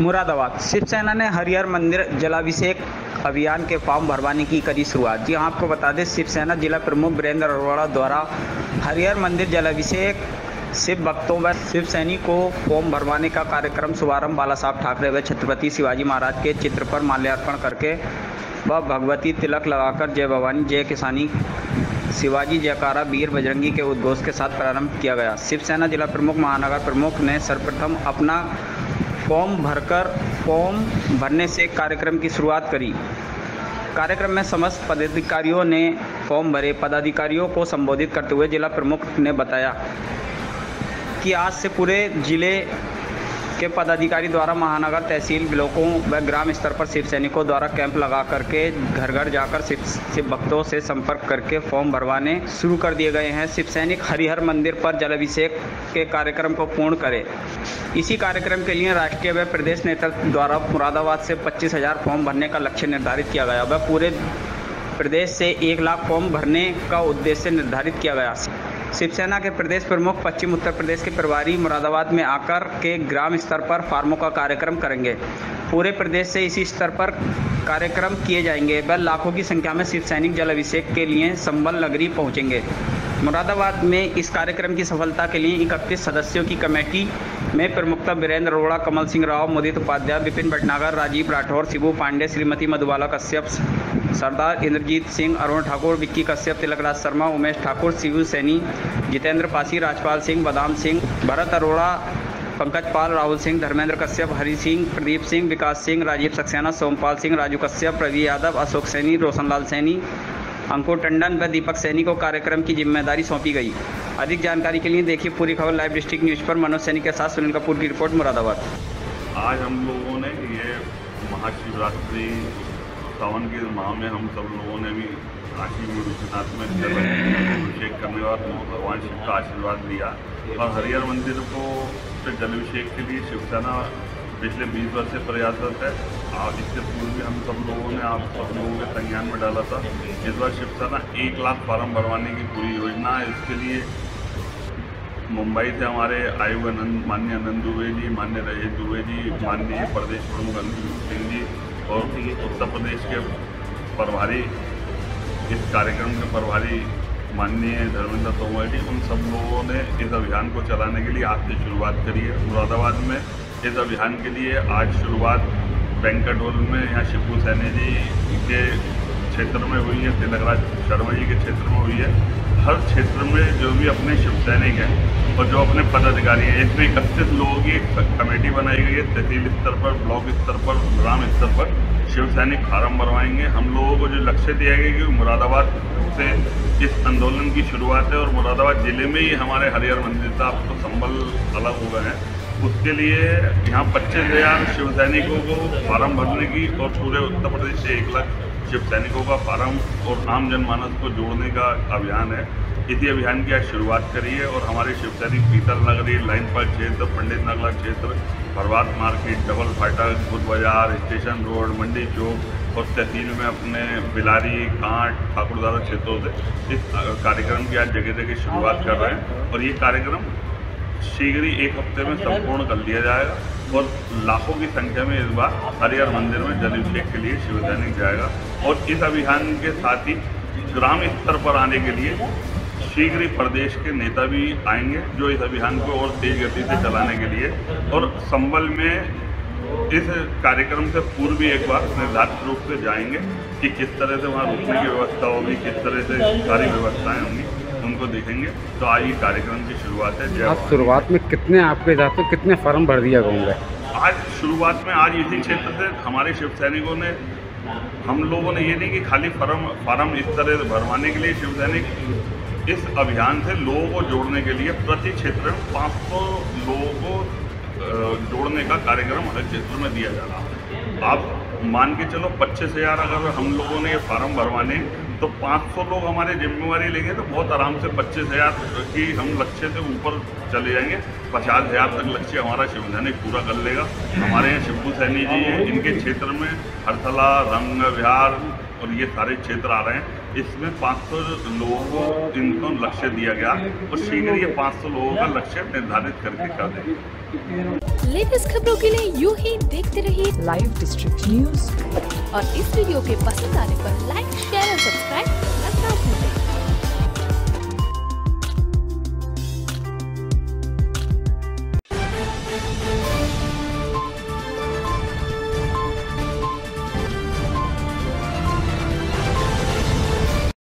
मुरादाबाद। शिवसेना ने हरिहर मंदिर जलाभिषेक अभियान के फॉर्म भरवाने की करी शुरुआत। जी हाँ आपको बता दें, शिवसेना जिला प्रमुख वीरेंद्र अरोड़ा द्वारा हरिहर मंदिर जलाभिषेक शिव भक्तों व शिव सैनिक को फॉर्म भरवाने का कार्यक्रम शुभारंभ बाला साहब ठाकरे व छत्रपति शिवाजी महाराज के चित्र पर माल्यार्पण करके व भगवती तिलक लगाकर जय भवानी, जय किसानी, शिवाजी जयकारा, वीर बजरंगी के उद्घोष के साथ प्रारंभ किया गया। शिवसेना जिला प्रमुख, महानगर प्रमुख ने सर्वप्रथम अपना फॉर्म भरकर, फॉर्म भरने से कार्यक्रम की शुरुआत करी। कार्यक्रम में समस्त पदाधिकारियों ने फॉर्म भरे। पदाधिकारियों को संबोधित करते हुए जिला प्रमुख ने बताया कि आज से पूरे ज़िले के पदाधिकारी द्वारा महानगर तहसील ब्लॉकों व ग्राम स्तर पर शिव सैनिकों द्वारा कैंप लगा करके घर घर जाकर शिव शिव भक्तों से संपर्क करके फॉर्म भरवाने शुरू कर दिए गए हैं। शिव सैनिक हरिहर मंदिर पर जलाभिषेक के कार्यक्रम को पूर्ण करें। इसी कार्यक्रम के लिए राष्ट्रीय व प्रदेश नेतृत्व द्वारा मुरादाबाद से पच्चीस हज़ार फॉर्म भरने का लक्ष्य निर्धारित किया गया। वह पूरे प्रदेश से एक लाख फॉर्म भरने का उद्देश्य निर्धारित किया गया। शिवसेना के प्रदेश प्रमुख पश्चिम उत्तर प्रदेश के प्रभारी मुरादाबाद में आकर के ग्राम स्तर पर फार्मों का कार्यक्रम करेंगे। पूरे प्रदेश से इसी स्तर पर कार्यक्रम किए जाएँगे। वह लाखों की संख्या में शिव सैनिक जल अभिषेक के लिए संबल नगरी पहुँचेंगे। मुरादाबाद में इस कार्यक्रम की सफलता के लिए इकतीस सदस्यों की कमेटी में प्रमुखता वीरेंद्र अरोड़ा, कमल सिंह राव, मुदित उपाध्याय विपिन भटनागर, राजीव राठौर, शिबू पांडे, श्रीमती मधुबाला कश्यप सरदार इंद्रजीत सिंह, अरुण ठाकुर, विक्की कश्यप, तिलकराज शर्मा, उमेश ठाकुर, शिवू सैनी, जितेंद्र पासी, राजपाल सिंह, बदाम सिंह, भरत अरोड़ा, पंकज पाल, राहुल सिंह, धर्मेंद्र कश्यप, हरि सिंह, प्रदीप सिंह, विकास सिंह, राजीव सक्सेना, सोमपाल सिंह, राजू कश्यप रवि यादव, अशोक सैनी, रोशनलाल सैनी, अंकुर टंडन व दीपक सैनी को कार्यक्रम की ज़िम्मेदारी सौंपी गई। अधिक जानकारी के लिए देखिए पूरी खबर लाइव डिस्ट्रिक्ट न्यूज़ पर। मनोज सैनी के साथ सुनील कपूर की रिपोर्ट, मुरादाबाद। आज हम लोगों ने ये महाशिवरात्रि सावन के माह में हम सब लोगों ने भी काशी विश्वनाथ में जल अभिषेक करने और भगवान शिव का आशीर्वाद लिया। और हरिहर मंदिर को पे जलाभिषेक के लिए शिवसेना पिछले 20 वर्ष से प्रयासरत है। आज इससे पूर्व भी हम सब लोगों ने आप सब लोगों के संज्ञान में डाला था, इस बार शिवसेना एक लाख फार्म भरवाने की पूरी योजना है। इसके लिए मुंबई से हमारे आयु आनंद माननीय आनंद दुबे जी मान्य रहे दुबे जी, माननीय प्रदेश प्रमुख अनिल सिंह जी और उत्तर प्रदेश के प्रभारी, इस कार्यक्रम के प्रभारी माननीय धर्मेंद्र तोमर जी, उन सब लोगों ने इस अभियान को चलाने के लिए आज से शुरुआत करी है। मुरादाबाद में इस अभियान के लिए आज शुरुआत बैंकट हॉल में, यहाँ शिबू सैनी जी के क्षेत्र में हुई है, तिलकराज शर्मा जी के क्षेत्र में हुई है। हर क्षेत्र में जो भी अपने शिव सैनिक हैं और जो अपने पदाधिकारी हैं इसमें इकतीस लोगों की एक कमेटी बनाई गई है, तहसील स्तर पर, ब्लॉक स्तर पर, ग्राम स्तर पर। शिव सैनिक फार्म भरवाएँगे। हम लोगों को जो लक्ष्य दिया गया कि मुरादाबाद से इस आंदोलन की शुरुआत है और मुरादाबाद ज़िले में ही हमारे हरिहर मंदिर साहब तो संबल अलग हो गए हैं। उसके लिए यहाँ पच्चीस हज़ार शिव सैनिकों को फार्म भरने की और पूरे उत्तर प्रदेश से एक लाख शिव सैनिकों का फार्म और आम जनमानस को जोड़ने का अभियान है। इसी अभियान की आज शुरुआत करी है और हमारे शिव सैनिक पीतल नगरी लाइन पर क्षेत्र पंडित नगला क्षेत्र प्रभात मार्केट डबल फाटक बुध बाज़ार स्टेशन रोड मंडी चौक और तहसील में अपने बिलारी कांट ठाकुरदारा क्षेत्रों से इस कार्यक्रम की आज जगह जगह शुरुआत कर रहे हैं। और ये कार्यक्रम शीघ्र ही एक हफ़्ते में संपूर्ण कर लिया जाएगा। और लाखों की संख्या में इस बार हरिहर मंदिर में जलाभिषेक के लिए शिव शिवसैनिक जाएगा। और इस अभियान के साथ ही ग्राम स्तर पर आने के लिए शीघ्र ही प्रदेश के नेता भी आएँगे, जो इस अभियान को और तेज गति से चलाने के लिए। और संबल में इस कार्यक्रम से पूर्व भी एक बार निर्धारित रूप से जाएँगे कि किस तरह से वहाँ रुकने की व्यवस्था होगी, किस तरह से सारी व्यवस्थाएँ होंगी। उनको देखेंगे। तो आज ये कार्यक्रम की शुरुआत है। आज शुरुआत में कितने आपके हिसाब से कितने फार्म भर दिया होंगे आज शुरुआत में आज इसी क्षेत्र से हमारे शिव सैनिकों ने हम लोगों ने ये नहीं कि खाली फार्म फार्म इस तरह भरवाने के लिए शिव सैनिक इस अभियान से लोगों को जोड़ने के लिए प्रति क्षेत्र में 500 लोगों को जोड़ने का कार्यक्रम हर क्षेत्र में दिया जा रहा है। आप मान के चलो पच्चीस हज़ार अगर हम लोगों ने ये फार्म भरवाने तो 500 लोग हमारे जिम्मेवारी लेंगे तो बहुत आराम से पच्चीस हज़ार की हम लक्ष्य से ऊपर चले जाएँगे। पचास हज़ार तक लक्ष्य हमारा शिवसैनिक पूरा कर लेगा। हमारे यहाँ शिवू सैनी जी हैं, इनके क्षेत्र में हरथला, रंग, विहार और ये सारे क्षेत्र आ रहे हैं। इसमें 500 लोगों को इनको लक्ष्य दिया गया और शीघ्र ये 500 लोगों का लक्ष्य निर्धारित करके कर देंगे। लेटेस्ट खबरों के लिए यूँ ही देखते रहिए। लाइव डिस्ट्रिक्ट न्यूज़ और इस वीडियो के पसंद आने पर लाइक शेयर और सब्सक्राइब करना ना भूलें।